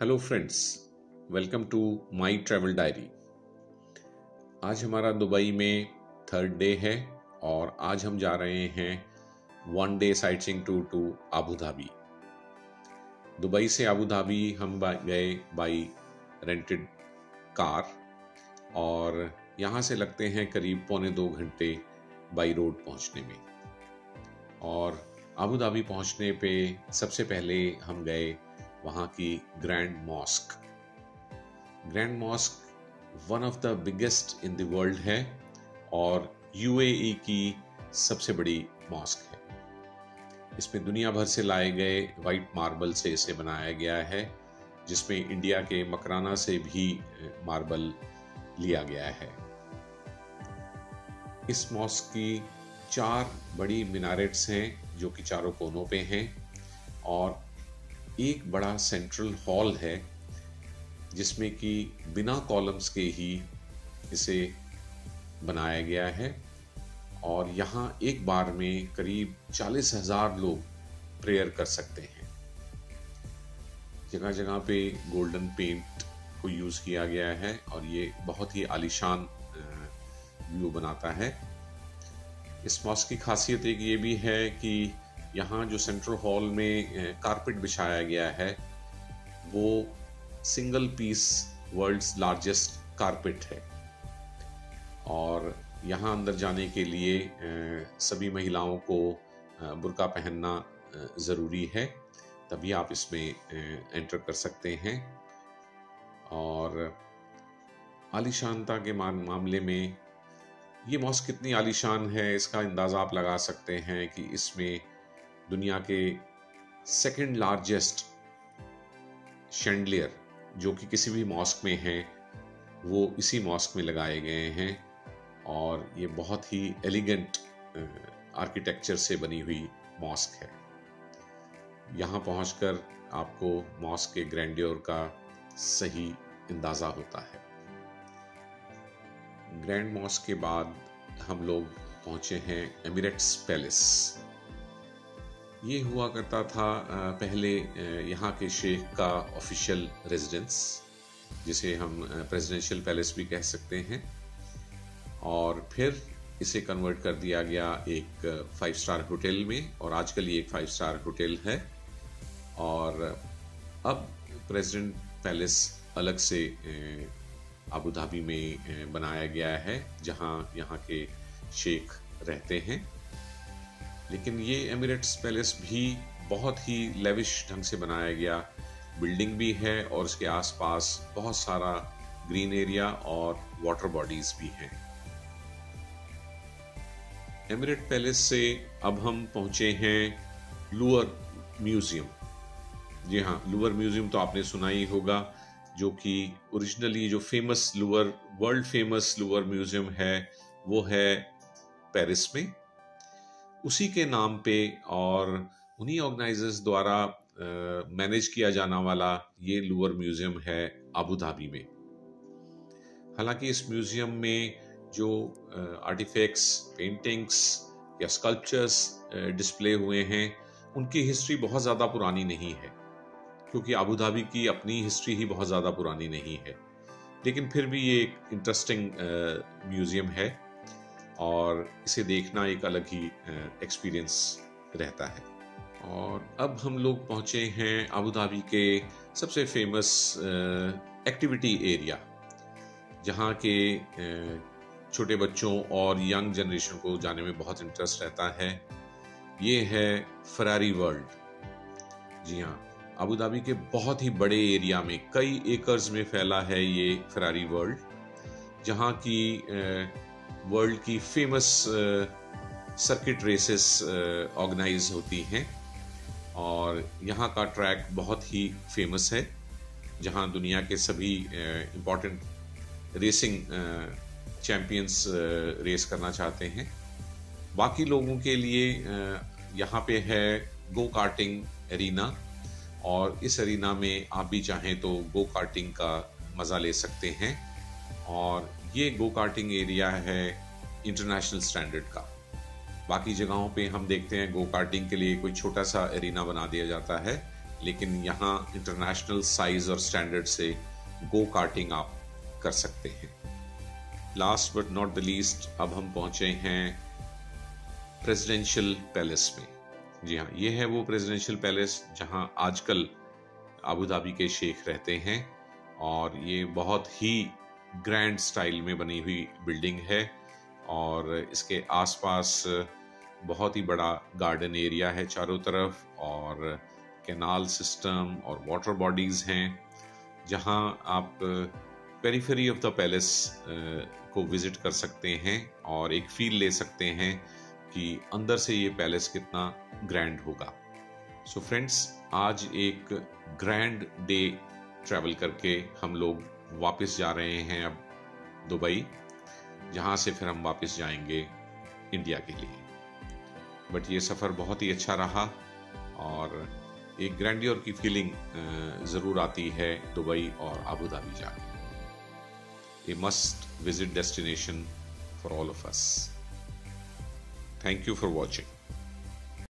Hello friends welcome to my travel diary आज हमारा Dubai में थर्ड डे है और आज हम जा रहे हैं one day sightseeing tour to Abu Dhabi Dubai से आबू धाबी हम गए बाई रेंटेड कार और यहाँ से लगते हैं करीब पौने दो घंटे बाई रोड पहुँचने में। और आबू धाबी पहुँचने पे सबसे पहले हम गए वहाँ की grand mosque grand mosque one of the biggest in the world है और यूएई की सबसे बड़ी मॉस्क है। इसमें दुनिया भर से लाए गए वाइट मार्बल से इसे बनाया गया है, जिसमें इंडिया के मकराना से भी मार्बल लिया गया है। इस मॉस्क की चार बड़ी मिनारेट्स हैं, जो कि चारों कोनों पे हैं और एक बड़ा सेंट्रल हॉल है, जिसमें कि बिना कॉलम्स के ही इसे बनाया गया है। और यहाँ एक बार में करीब चालीस हज़ार लोग प्रेयर कर सकते हैं। जगह जगह पे गोल्डन पेंट को यूज़ किया गया है और ये बहुत ही आलिशान व्यू बनाता है। इस मॉस्क की खासियत एक ये भी है कि यहाँ जो सेंट्रल हॉल में कारपेट बिछाया गया है, वो single piece world's largest carpet है। और यहाँ अंदर जाने के लिए सभी महिलाओं को बुरका पहनना ज़रूरी है। तभी आप इसमें एंटर कर सकते हैं। और आलिशानता के मामले में ये मॉस्क कितनी आलिशान है, इसका अंदाज़ा आप लगा सकते हैं कि इसमें दुनिया के सेकंड लार्जेस्ट शेंडलियर जो कि किसी भी मॉस्क में हैं, वो इसी मॉस्क में लगाए गए हैं और ये बहुत ही एलिगेंट आर्किटेक्चर से बनी हुई मॉस्क है। यहाँ पहुंचकर आपको मॉस्क के ग्रैंड्योर का सही अंदाज़ा होता है। ग्रैंड मॉस्क के बाद हम लोग पहुँचे हैं एमिरेट्स पैलेस ये हुआ करता था पहले यहाँ के शेख का ऑफिशियल रेजिडेंस जिसे हम प्रेसिडेंशियल पैलेस भी कह सकते हैं। और फिर इसे कन्वर्ट कर दिया गया एक फाइव स्टार होटल में, और आजकल ये एक फाइव स्टार होटल है। और अब प्रेसिडेंट पैलेस अलग से अबू धाबी में बनाया गया है, जहाँ यहाँ के शेख रहते हैं। लेकिन ये एमिरेट्स पैलेस भी बहुत ही लेविश ढंग से बनाया गया। बिल्डिंग भी है और उसके आसपास बहुत सारा ग्रीन एरिया और वाटर बॉडीज भी हैं। एमिरेट पैलेस से अब हम पहुँचे हैं लुअर म्यूज़ियम जी हाँ लुअर म्यूज़ियम तो आपने सुना ही होगा, जो कि ओरिजिनली जो famous Louvre world famous Louvre museum है, वो है पेरिस में। उसी के नाम पे और उन्हीं ऑर्गेनाइजर्स द्वारा मैनेज किया जाना वाला ये लुअर म्यूज़ियम है अबू धाबी में। हालाँकि इस म्यूज़ियम में जो आर्टिफैक्ट्स पेंटिंग्स या स्कल्पचर्स डिस्प्ले हुए हैं, उनकी हिस्ट्री बहुत ज़्यादा पुरानी नहीं है, क्योंकि अबू धाबी की अपनी हिस्ट्री ही बहुत ज़्यादा पुरानी नहीं है। लेकिन फिर भी ये एक इंटरेस्टिंग म्यूज़ियम है। और इसे देखना एक अलग ही एक्सपीरियंस रहता है। और अब हम लोग पहुँचे हैं अबू धाबी के सबसे फ़ेमस एक्टिविटी एरिया जहाँ के छोटे बच्चों और यंग जनरेशन को जाने में बहुत इंटरेस्ट रहता है। ये है फरारी वर्ल्ड जी हाँ अबू धाबी के बहुत ही बड़े एरिया में, कई एकर्स में फैला है ये फरारी वर्ल्ड जहाँ की वर्ल्ड की फ़ेमस सर्किट रेसेस ऑर्गेनाइज होती हैं। और यहाँ का ट्रैक बहुत ही फ़ेमस है, जहाँ दुनिया के सभी इम्पोर्टेंट रेसिंग चैंपियंस रेस करना चाहते हैं। बाकी लोगों के लिए यहाँ पे है गो कार्टिंग एरिना और इस एरिना में आप भी चाहें तो गो कार्टिंग का मज़ा ले सकते हैं। और ये गो कार्टिंग एरिया है इंटरनेशनल स्टैंडर्ड का। बाकी जगहों पे हम देखते हैं गो कार्टिंग के लिए कोई छोटा सा एरिना बना दिया जाता है, लेकिन यहाँ इंटरनेशनल साइज़ और स्टैंडर्ड से गो कार्टिंग आप कर सकते हैं। Last but not the least अब हम पहुँचे हैं प्रेसिडेंशियल पैलेस में जी हाँ ये है वो प्रेसिडेंशियल पैलेस जहाँ आजकल अबू धाबी के शेख रहते हैं और ये बहुत ही ग्रैंड स्टाइल में बनी हुई बिल्डिंग है और इसके आसपास बहुत ही बड़ा गार्डन एरिया है चारों तरफ़ और कैनाल सिस्टम और वाटर बॉडीज़ हैं, जहाँ आप पेरीफेरी ऑफ़ द पैलेस को विज़िट कर सकते हैं और एक फील ले सकते हैं कि अंदर से ये पैलेस कितना ग्रैंड होगा। सो so फ्रेंड्स आज एक ग्रैंड डे ट्रैवल करके हम लोग वापस जा रहे हैं अब दुबई, जहाँ से फिर हम वापस जाएँगे इंडिया के लिए। बट ये सफ़र बहुत ही अच्छा रहा और एक ग्रैंडियर की फीलिंग ज़रूर आती है दुबई और Abu Dhabi a must visit destination for all of us thank you for watching